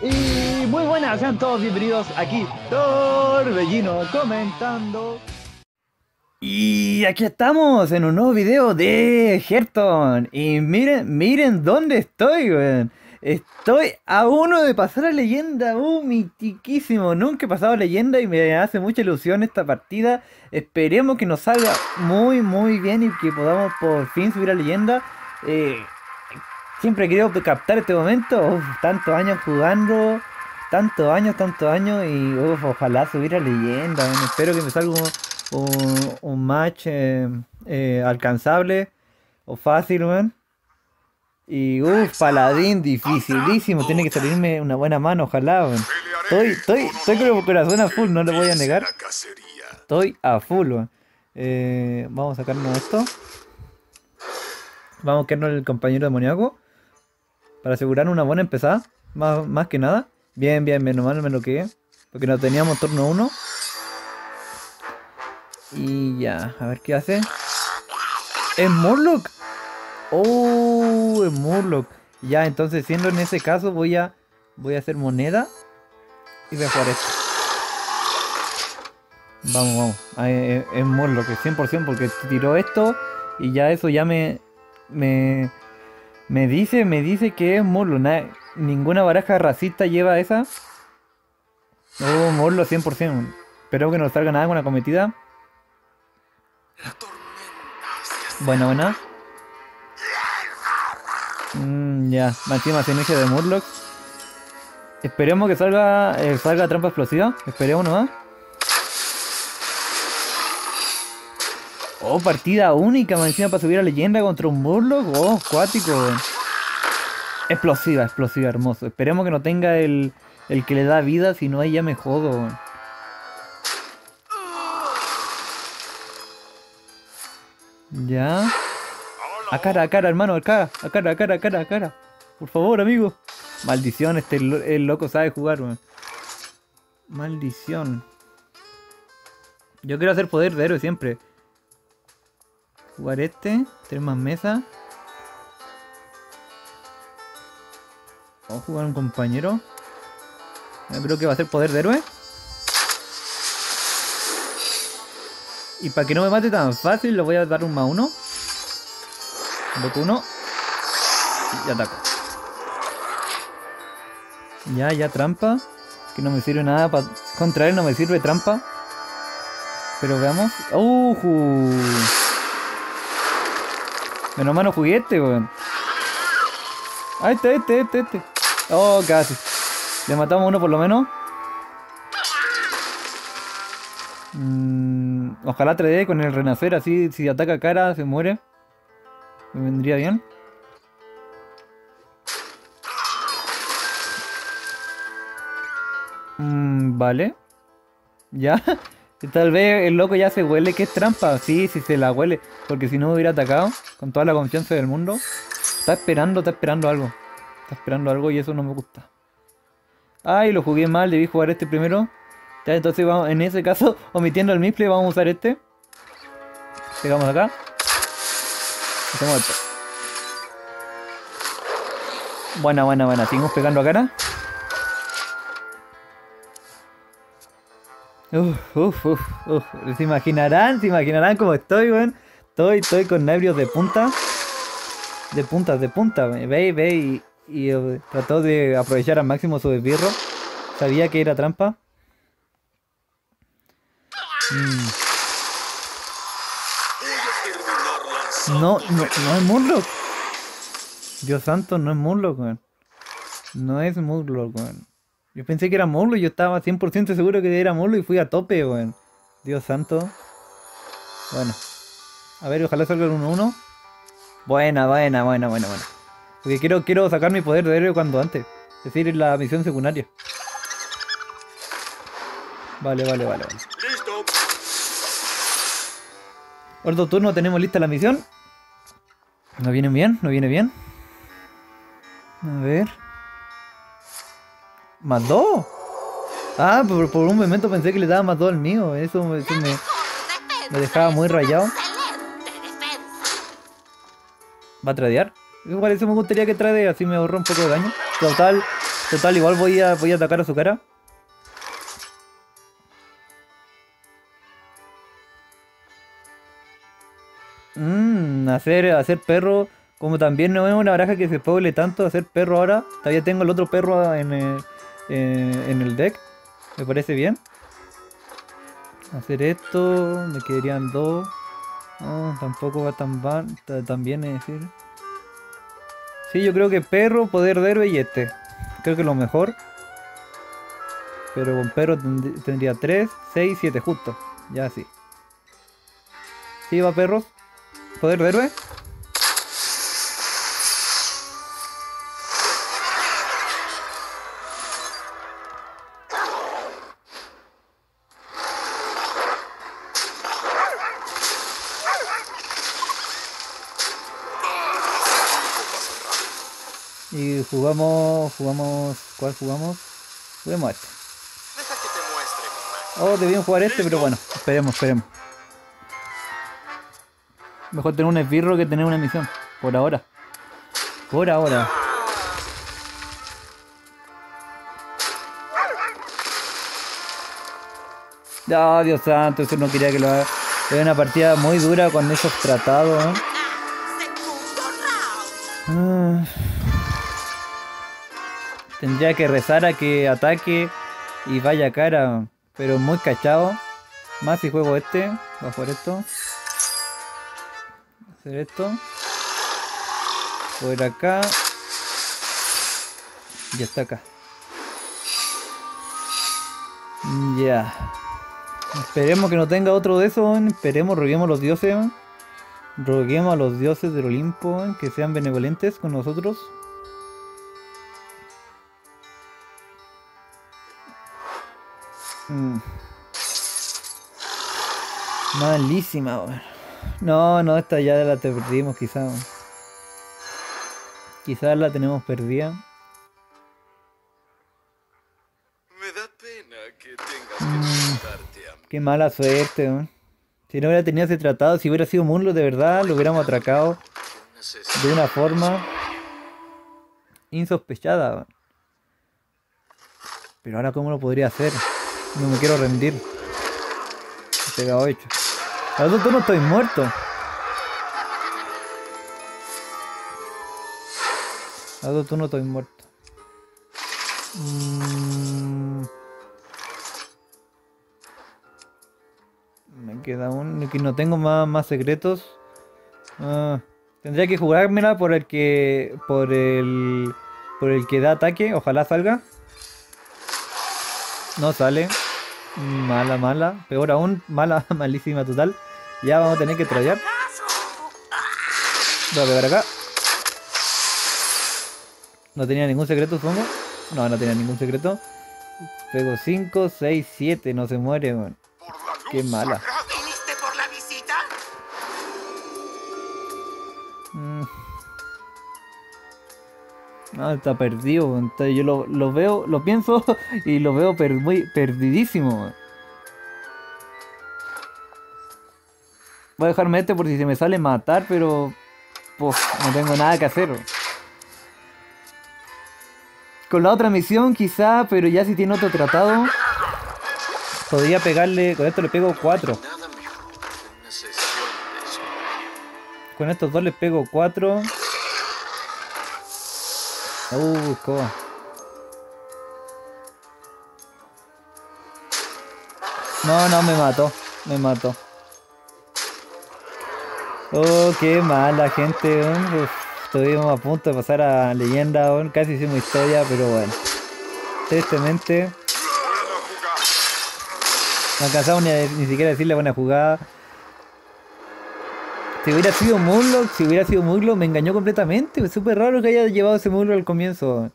Y muy buenas, sean todos bienvenidos aquí, Torbellino comentando. Y aquí estamos en un nuevo video de Herton. Y miren, miren dónde estoy, weón. Estoy a uno de pasar a leyenda, uh, mitiquísimo. Nunca he pasado a leyenda y me hace mucha ilusión esta partida. Esperemos que nos salga muy, muy bien y que podamos por fin subir a leyenda. Eh, siempre he querido captar este momento. Uf, tantos años jugando, tantos años, tantos años. Y uf, ojalá subir a leyenda. weón. Espero que me salga un, un- match eh, eh, alcanzable o fácil, weón. Y uff, paladín, dificilísimo. Tiene que salirme una buena mano, ojalá. weón. Estoy, estoy, estoy con el corazón a full, no le voy a negar. Estoy a full, weón. Eh, vamos a sacarnos esto. Vamos a quedarnos el compañero demoníaco. Para asegurar una buena empezada. Más, más que nada. Bien, bien, bien, nomás me lo que Porque no teníamos turno 1. Y ya, a ver qué hace. ¿Es Murloc? Oh, es Murloc. Ya, entonces siendo en ese caso voy a voy a hacer moneda y voy a esto. Vamos, vamos. Ah, Es, es Murloc, es 100% porque tiró esto y ya eso ya me me me dice, me dice que es Murloc. Na- ninguna baraja racista lleva esa. Oh, Murloc 100%. Espero que no salga nada con la cometida. Buena, buena. Mm, ya, encima se de Murloc. Esperemos que salga, eh, salga trampa explosiva. Esperemos nomás. Oh, partida única, más encima para subir a leyenda contra un Murloc. Oh, cuático. Explosiva, explosiva, hermoso. Esperemos que no tenga el, el que le da vida, si no ahí ya me jodo. Ya. A cara, a cara, hermano, a cara, a cara, a cara, a cara, a cara. Por favor, amigo. Maldición, este el loco sabe jugar, weón. Maldición. Yo quiero hacer poder de héroe siempre. Jugar este, tener más mesa. Vamos a jugar un compañero. Yo creo que va a ser poder de héroe. Y para que no me mate tan fácil, le voy a dar un más uno. Invoco uno. Y ataco. Ya, ya trampa. Que no me sirve nada para. Contra él no me sirve trampa. Pero veamos. ¡Uh! Menos mal no jugué este, weón. Ah, este, este, este, este. Oh, casi. Le matamos uno por lo menos. Mm, ojalá 3D con el renacer así, si ataca cara se muere. Me vendría bien. Mm, vale. Ya. Tal vez el loco ya se huele que es trampa. Sí, sí se la huele. Porque si no hubiera atacado con toda la confianza del mundo. Está esperando, está esperando algo. Está esperando algo y eso no me gusta. Ay, lo jugué mal, debí jugar este primero. Ya, entonces vamos, en ese caso, omitiendo el misplay, vamos a usar este. Pegamos acá. Hacemos esto. Buena, buena, buena. Seguimos pegando a cara. Uf, uf, uf, uf. Se imaginarán, se imaginarán cómo estoy, weón. Estoy, estoy con nervios de punta. De punta, de punta, ve, ve y, eh, trató de aprovechar al máximo su esbirro. Sabía que era trampa. Mm. No, no, no es Murloc. Dios santo, no es Murloc, weón. No es Murloc, weón. Yo pensé que era Murloc, yo estaba 100% seguro que era Murloc y fui a tope, weón. Dios santo. Bueno. A ver, ojalá salga el 1-1. Buena, buena, buena, buena, buena. Porque quiero, quiero sacar mi poder de héroe cuando antes. Es decir, en la misión secundaria. Vale, vale, vale, vale. Listo. Otro turno tenemos lista la misión. ¿Nos viene bien? ¿Nos viene bien? A ver. ¿Más dos? Ah, por, por un momento pensé que le daba más dos al mío. Eso, me- me, dejaba muy rayado. ¿Va a tradear? Igual eso me gustaría que trade, así me ahorra un poco de daño. Total, Total, igual voy a, voy a atacar a su cara. Mmm, hacer, hacer perro. Como también no es una baraja que se puede tanto hacer perro ahora. Todavía tengo el otro perro en en el deck. Me parece bien. Hacer esto. Me quedarían dos. No, tampoco va tan, bien, es decir. Sí, yo creo que perro, poder de héroe y este. Creo que lo mejor. Pero con perro tendría 3, 6, 7 justo. Ya sí. Sí, va perros. Poder de héroe. Y jugamos, jugamos, ¿cuál jugamos? Juguemos este. Oh, debían jugar este, pero bueno, esperemos, esperemos. Mejor tener un esbirro que tener una misión. Por ahora. Por ahora. Oh, Dios santo, eso no quería que lo haga. Es una partida muy dura con esos tratados. ¿eh? Ah. Tendría que rezar a que ataque y vaya cara. Pero muy cachado. Más si juego este. Va por esto hacer esto. Por acá. Y está acá. Ya. Esperemos que no tenga otro de esos. Esperemos, roguemos a los dioses. Roguemos a los dioses del Olimpo que sean benevolentes con nosotros. Malísima, no, no, esta ya la perdimos quizás. Quizás la tenemos perdida. Me da pena que tengas que mm, Qué mala suerte, Si no hubiera tenido ese tratado, si hubiera sido Munlo de verdad, lo hubiéramos atracado de una forma insospechada. Pero ahora cómo lo podría hacer? No me quiero rendir. He pegado hecho. Al otro no estoy muerto. Al otro no estoy muerto. Mm. Me queda un... que no tengo más, más secretos. Ah, tendría que jugármela por el que... por el... por el que da ataque. Ojalá salga. No sale. Mala, mala. Peor aún, mala, malísima total. Ya vamos a tener que tradear. Voy a pegar acá. No tenía ningún secreto, supongo. No, no tenía ningún secreto. Pego 5, 6, 7. No se muere, weón. Qué mala. Mm. No, está perdido. Entonces yo lo, lo, veo, lo pienso y lo veo muy perdidísimo. Voy a dejarme este por si se me sale matar, pero... Pues no tengo nada que hacer. Con la otra misión quizá, pero ya si tiene otro tratado... Podría pegarle... Con esto le pego 4. Con estos dos le pego 4. Uh, escoba. No, no, me mató. Me mató. Oh, qué mala gente, estuvimos a punto de pasar a leyenda, casi hicimos historia, pero bueno. Tristemente. No alcanzamos ni, ni siquiera a decirle buena jugada. Si hubiera sido Murloc, si hubiera sido Murloc, me engañó completamente. Es súper raro que haya llevado ese Murloc al comienzo.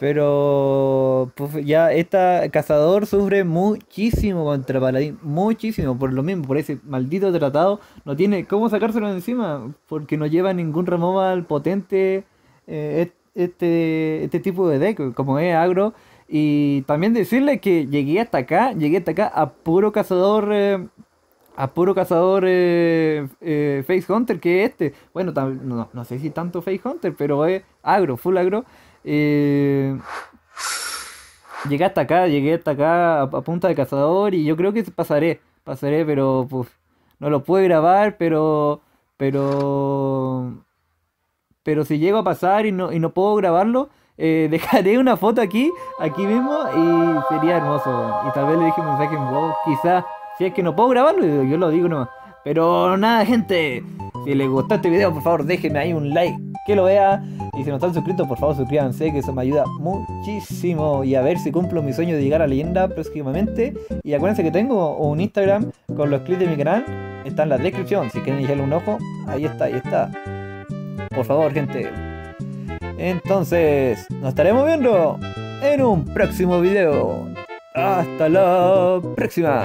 Pero ya esta cazador sufre muchísimo contra Paladín, muchísimo, por lo mismo, por ese maldito tratado, no tiene cómo sacárselo de encima, porque no lleva ningún removal potente eh, este, este tipo de deck, como es agro. Y también decirle que llegué hasta acá, llegué hasta acá a puro cazador, eh, a puro cazador eh, Face Hunter que es este. Bueno, no, no sé si tanto Face Hunter, pero es agro, full agro. Eh, llegué hasta acá, llegué hasta acá a, punta de cazador y yo creo que pasaré, pasaré, pero pues no lo pude grabar, pero, pero, pero si llego a pasar y no, y no puedo grabarlo, eh, dejaré una foto aquí, aquí mismo y sería hermoso. Y tal vez le dije un mensaje en voz, quizás, si es que no puedo grabarlo, yo lo digo nomás. Pero nada, gente, si les gustó este video, por favor, déjenme ahí un like, que lo vea. Y si no están suscritos, por favor, suscríbanse, que eso me ayuda muchísimo. Y a ver si cumplo mi sueño de llegar a leyenda próximamente. Y acuérdense que tengo un Instagram con los clips de mi canal. Está en la descripción, si quieren echarle un ojo. Ahí está, ahí está. Por favor, gente. Entonces, nos estaremos viendo en un próximo video. Hasta la próxima.